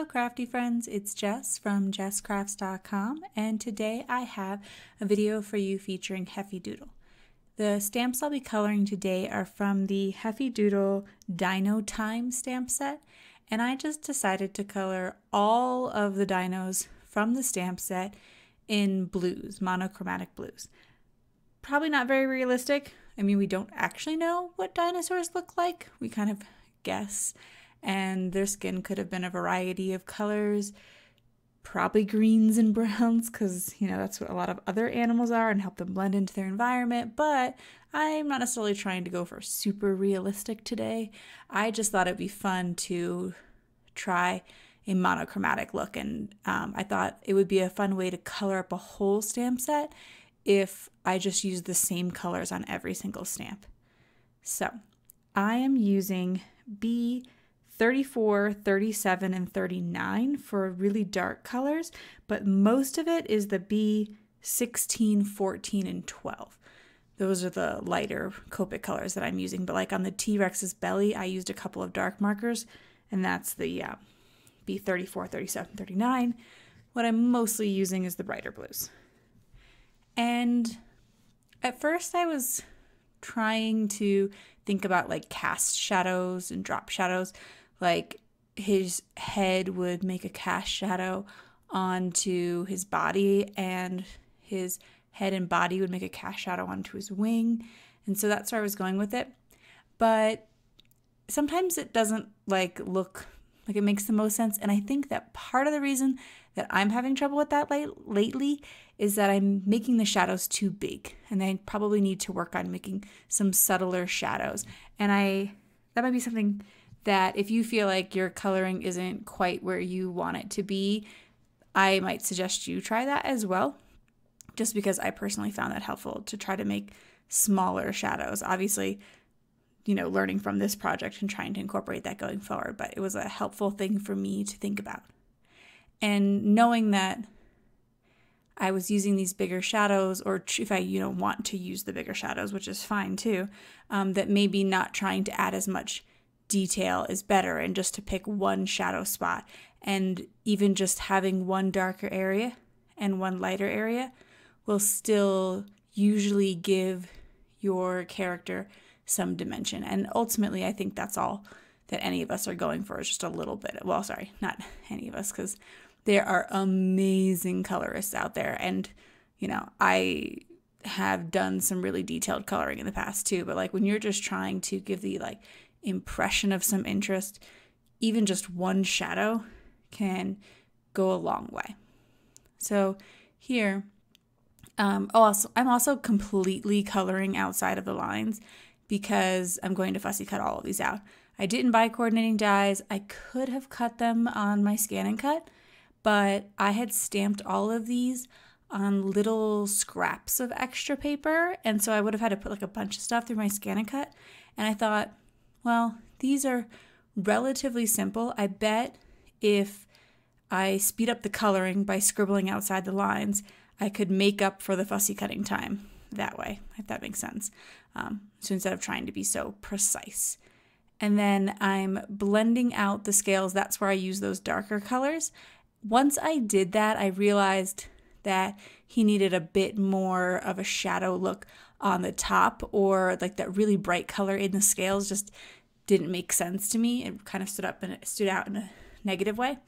Hello, crafty friends. It's Jess from jesscrafts.com, and today I have a video for you featuring Heffy Doodle. The stamps I'll be coloring today are from the Heffy Doodle Dino Time stamp set, and I just decided to color all of the dinos from the stamp set in blues, monochromatic blues. Probably not very realistic. I mean, we don't actually know what dinosaurs look like. We kind of guess and their skin could have been a variety of colors, probably greens and browns, because, you know, that's what a lot of other animals are and help them blend into their environment. But I'm not necessarily trying to go for super realistic today. I just thought it'd be fun to try a monochromatic look, and um, I thought it would be a fun way to color up a whole stamp set if I just used the same colors on every single stamp. So I am using B 34, 37, and 39 for really dark colors, but most of it is the B 16, 14, and 12. Those are the lighter Copic colors that I'm using, but like on the T Rex's belly, I used a couple of dark markers, and that's the uh, B 34, 37, 39. What I'm mostly using is the brighter blues. And at first, I was trying to think about like cast shadows and drop shadows, like his head would make a cast shadow onto his body and his head and body would make a cast shadow onto his wing. And so that's where i was going with it. But sometimes it doesn't like look like it makes the most sense. And i think that part of the reason that i'm having trouble with that late, lately is that i'm making the shadows too big and i probably need to work on making some subtler shadows. And i that might be something that if you feel like your coloring isn't quite where you want it to be, I might suggest you try that as well. Just because I personally found that helpful to try to make smaller shadows. Obviously, you know, learning from this project and trying to incorporate that going forward, but it was a helpful thing for me to think about. And knowing that I was using these bigger shadows, or if I, you know, want to use the bigger shadows, which is fine too, um, that maybe not trying to add as much detail is better and just to pick one shadow spot. And even just having one darker area and one lighter area will still usually give your character some dimension. And ultimately i think that's all that any of us are going for is just a little bit well sorry not any of us because there are amazing colorists out there. And you know i have done some really detailed coloring in the past too but like when you're just trying to give the like impression of some interest, even just one shadow can go a long way. So here, um, oh, also, I'm also completely coloring outside of the lines because I'm going to fussy cut all of these out. I didn't buy coordinating dies. I could have cut them on my scan and cut, but I had stamped all of these on little scraps of extra paper, and so I would have had to put like a bunch of stuff through my scan and cut. And I thought, well, these are relatively simple. I bet if I speed up the coloring by scribbling outside the lines, I could make up for the fussy cutting time that way, if that makes sense. Um, so instead of trying to be so precise. And then I'm blending out the scales. That's where I use those darker colors. Once I did that, I realized that he needed a bit more of a shadow look on the top or like that really bright color in the scales just didn't make sense to me. It kind of stood up and stood out in a negative way.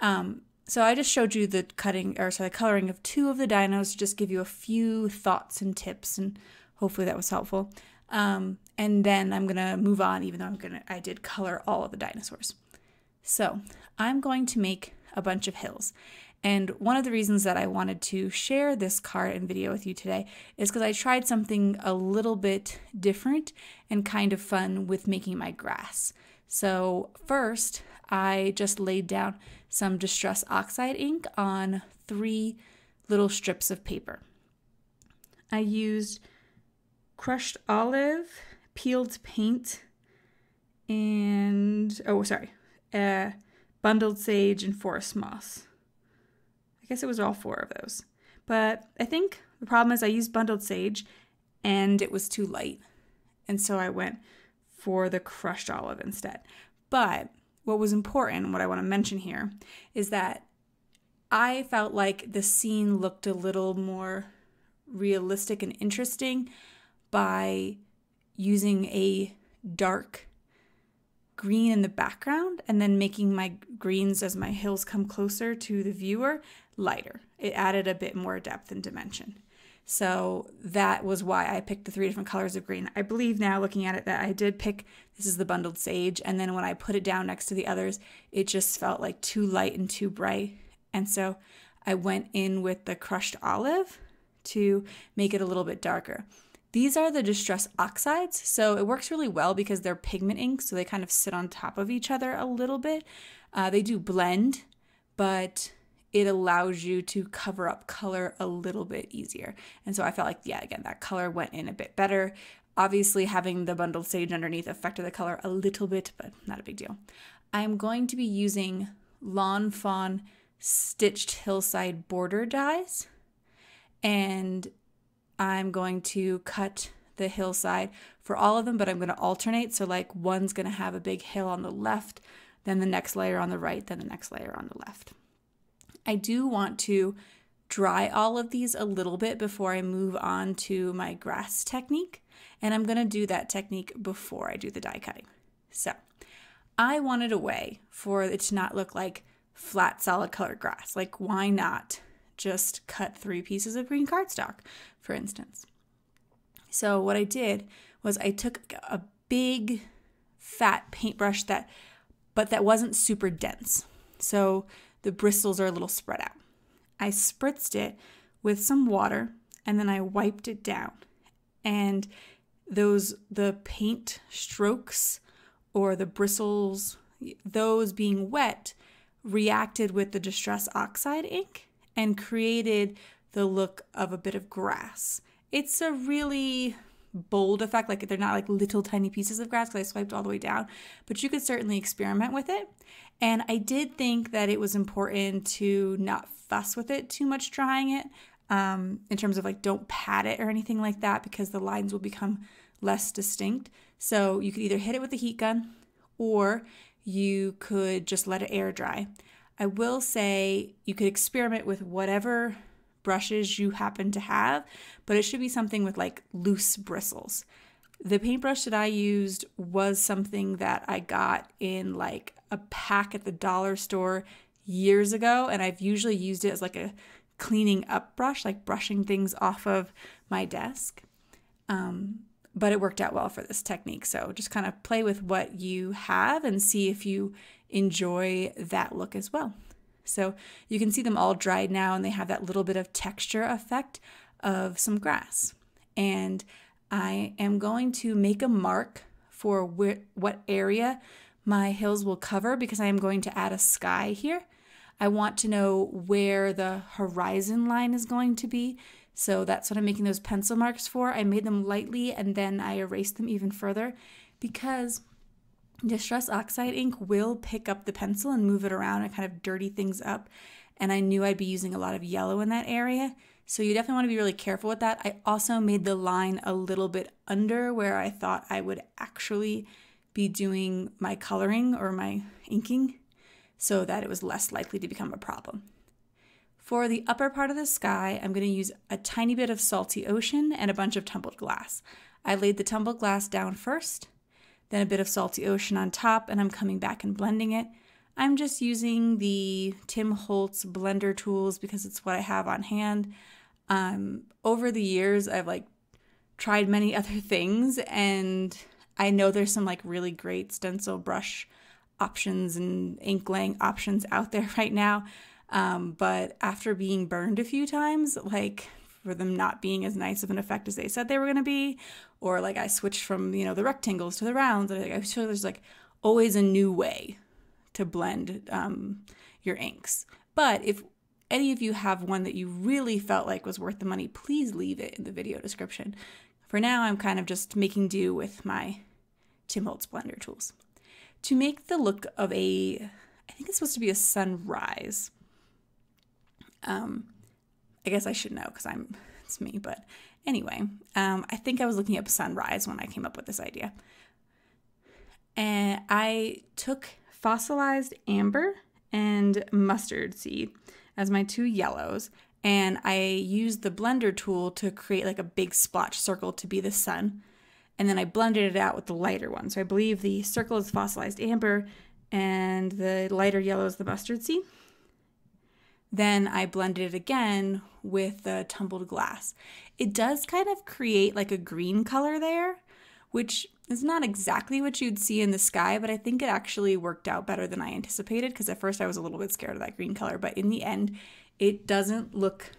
Um, so I just showed you the cutting or sorry, the coloring of two of the dinos to just give you a few thoughts and tips, and hopefully that was helpful. Um, and then I'm gonna move on, even though I'm gonna I did color all of the dinosaurs. So I'm going to make a bunch of hills, and one of the reasons that I wanted to share this card and video with you today is because I tried something a little bit different and kind of fun with making my grass. So, first, I just laid down some Distress Oxide ink on three little strips of paper. I used crushed olive, peeled paint, and oh, sorry, uh, bundled sage, and forest moss guess it was all four of those. But I think the problem is I used bundled sage and it was too light. And so I went for the crushed olive instead. But what was important, what I want to mention here, is that I felt like the scene looked a little more realistic and interesting by using a dark green in the background and then making my greens as my hills come closer to the viewer lighter. It added a bit more depth and dimension. So that was why I picked the three different colors of green. I believe now looking at it that I did pick this is the bundled sage and then when I put it down next to the others, it just felt like too light and too bright. And so I went in with the crushed olive to make it a little bit darker. These are the Distress Oxides, so it works really well because they're pigment inks, so they kind of sit on top of each other a little bit. Uh, they do blend, but it allows you to cover up color a little bit easier. And so I felt like, yeah, again, that color went in a bit better. Obviously, having the bundled sage underneath affected the color a little bit, but not a big deal. I'm going to be using Lawn Fawn stitched hillside border dies, and I'm going to cut the hillside for all of them, but I'm going to alternate. So, like, one's going to have a big hill on the left, then the next layer on the right, then the next layer on the left. I do want to dry all of these a little bit before I move on to my grass technique. And I'm going to do that technique before I do the die cutting. So I wanted a way for it to not look like flat, solid colored grass. Like, why not just cut three pieces of green cardstock, for instance? So what I did was I took a big fat paintbrush that but that wasn't super dense. So the bristles are a little spread out. I spritzed it with some water and then I wiped it down. And those, the paint strokes or the bristles, those being wet, reacted with the Distress Oxide ink and created the look of a bit of grass. It's a really bold effect, like they're not like little tiny pieces of grass because I swiped all the way down, but you could certainly experiment with it. And I did think that it was important to not fuss with it too much drying it um, in terms of like don't pat it or anything like that because the lines will become less distinct. So you could either hit it with a heat gun or you could just let it air dry. I will say you could experiment with whatever brushes you happen to have, but it should be something with like loose bristles. The paintbrush that I used was something that I got in like a pack at the dollar store years ago, and I've usually used it as like a cleaning up brush, like brushing things off of my desk. Um, but it worked out well for this technique. So just kind of play with what you have and see if you enjoy that look as well. So you can see them all dried now and they have that little bit of texture effect of some grass. And I am going to make a mark for where, what area my hills will cover because I am going to add a sky here. I want to know where the horizon line is going to be. So that's what I'm making those pencil marks for. I made them lightly and then I erased them even further because Distress Oxide ink will pick up the pencil and move it around and kind of dirty things up. And I knew I'd be using a lot of yellow in that area. So you definitely want to be really careful with that. I also made the line a little bit under where I thought I would actually be doing my coloring or my inking so that it was less likely to become a problem. For the upper part of the sky, I'm going to use a tiny bit of salty ocean and a bunch of tumbled glass. I laid the tumbled glass down first then a bit of salty ocean on top, and I'm coming back and blending it. I'm just using the Tim Holtz blender tools because it's what I have on hand. Um, over the years, I've like tried many other things, and I know there's some like really great stencil brush options and ink laying options out there right now. Um, but after being burned a few times, like for them not being as nice of an effect as they said they were going to be or like i switched from you know the rectangles to the rounds and like, i feel there's like always a new way to blend um, your inks. But if any of you have one that you really felt like was worth the money please leave it in the video description. For now i'm kind of just making do with my tim holtz blender tools. To make the look of a i think it's supposed to be a sunrise um, I guess I should know because I'm it's me. But anyway, um, I think I was looking up sunrise when I came up with this idea. And I took fossilized amber and mustard seed as my two yellows. And I used the blender tool to create like a big splotch circle to be the sun. And then I blended it out with the lighter one. So I believe the circle is fossilized amber and the lighter yellow is the mustard seed. Then I blended it again with the tumbled glass. It does kind of create like a green color there, which is not exactly what you'd see in the sky, but I think it actually worked out better than I anticipated because at first I was a little bit scared of that green color, but in the end, it doesn't look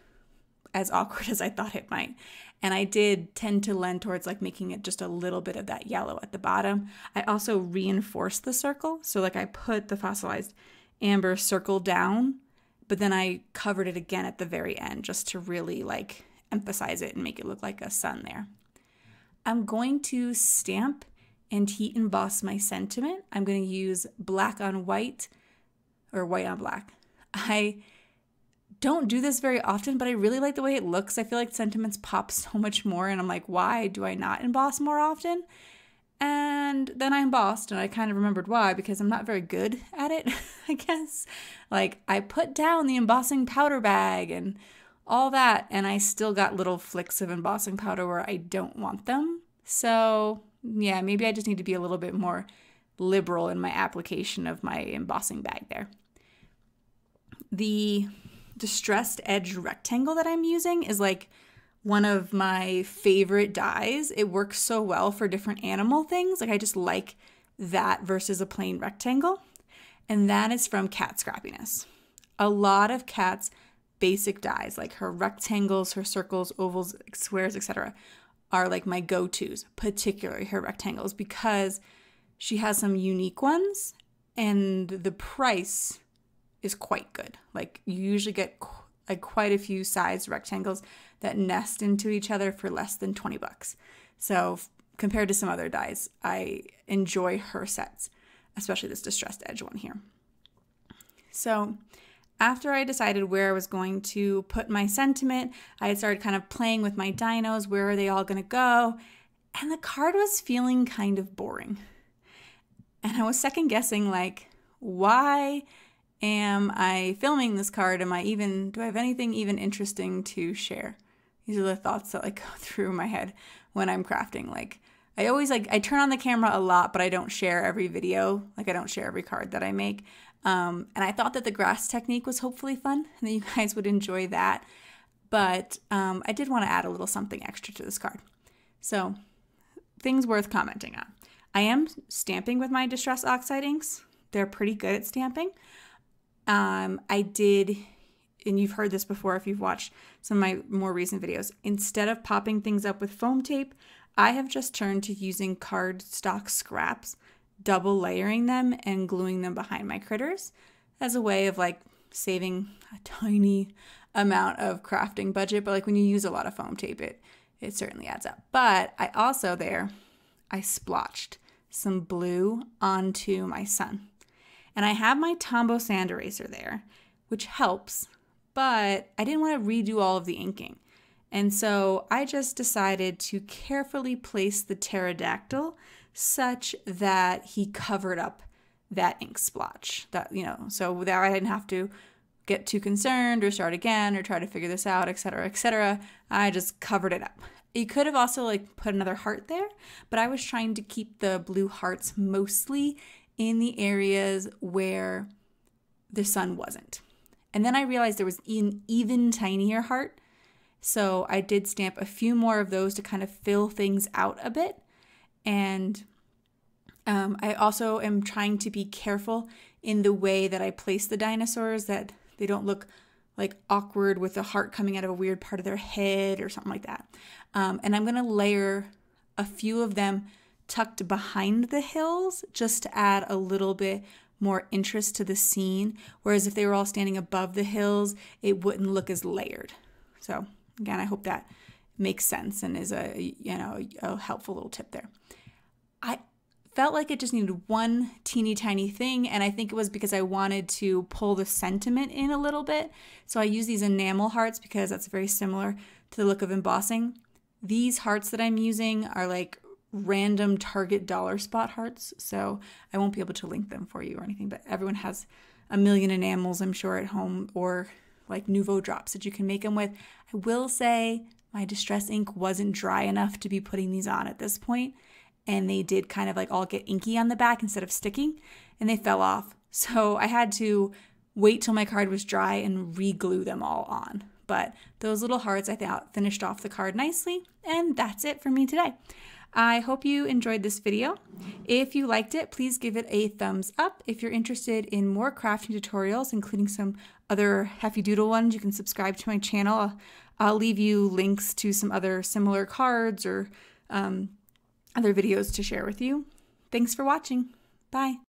as awkward as I thought it might. And I did tend to lend towards like making it just a little bit of that yellow at the bottom. I also reinforced the circle. So, like, I put the fossilized amber circle down but then I covered it again at the very end just to really like emphasize it and make it look like a sun there. I'm going to stamp and heat emboss my sentiment. I'm going to use black on white or white on black. I don't do this very often, but I really like the way it looks. I feel like sentiments pop so much more, and I'm like, why do I not emboss more often? And then I embossed, and I kind of remembered why because I'm not very good at it, I guess. Like, I put down the embossing powder bag and all that, and I still got little flicks of embossing powder where I don't want them. So, yeah, maybe I just need to be a little bit more liberal in my application of my embossing bag there. The distressed edge rectangle that I'm using is like one of my favorite dies. It works so well for different animal things. Like I just like that versus a plain rectangle. And that is from Kat Scrappiness. A lot of Kat's basic dies, like her rectangles, her circles, ovals, squares, etc., are like my go-tos, particularly her rectangles, because she has some unique ones and the price is quite good. Like you usually get like quite a few size rectangles that nest into each other for less than 20 bucks. So compared to some other dies, I enjoy her sets, especially this distressed edge one here. So after I decided where I was going to put my sentiment, I had started kind of playing with my dinos, where are they all going to go? And the card was feeling kind of boring. And I was second guessing like why am I filming this card? Am I even do I have anything even interesting to share? These are the thoughts that like go through my head when I'm crafting. Like I always like I turn on the camera a lot, but I don't share every video. Like I don't share every card that I make. Um, and I thought that the grass technique was hopefully fun and that you guys would enjoy that. But um, I did want to add a little something extra to this card. So things worth commenting on. I am stamping with my Distress Oxide inks. They're pretty good at stamping. Um, I did and you've heard this before if you've watched some of my more recent videos, instead of popping things up with foam tape, I have just turned to using cardstock scraps, double layering them and gluing them behind my critters as a way of like saving a tiny amount of crafting budget. But like when you use a lot of foam tape, it it certainly adds up. But I also there I splotched some blue onto my sun. And I have my Tombow sand eraser there, which helps but I didn't want to redo all of the inking. And so I just decided to carefully place the pterodactyl such that he covered up that ink splotch. That, you know, so that I didn't have to get too concerned or start again or try to figure this out, etc., etc. I just covered it up. You could have also like put another heart there, but I was trying to keep the blue hearts mostly in the areas where the sun wasn't. And then I realized there was an even tinier heart. So I did stamp a few more of those to kind of fill things out a bit. And um, I also am trying to be careful in the way that I place the dinosaurs, that they don't look like awkward with the heart coming out of a weird part of their head or something like that. Um, and I'm going to layer a few of them tucked behind the hills just to add a little bit more interest to the scene. Whereas if they were all standing above the hills, it wouldn't look as layered. So again, I hope that makes sense and is a you know a helpful little tip there. I felt like it just needed one teeny tiny thing and I think it was because I wanted to pull the sentiment in a little bit. So I use these enamel hearts because that's very similar to the look of embossing. These hearts that I'm using are like random Target dollar spot hearts, so I won't be able to link them for you or anything, but everyone has a million enamels, I'm sure, at home or like Nuvo drops that you can make them with. I will say my distress ink wasn't dry enough to be putting these on at this point, and they did kind of like all get inky on the back instead of sticking, and they fell off. So I had to wait till my card was dry and re-glue them all on. But those little hearts I thought finished off the card nicely, and that's it for me today. I hope you enjoyed this video. If you liked it, please give it a thumbs up. If you're interested in more crafting tutorials, including some other Heffy Doodle ones, you can subscribe to my channel. I'll leave you links to some other similar cards or um, other videos to share with you. Thanks for watching. Bye.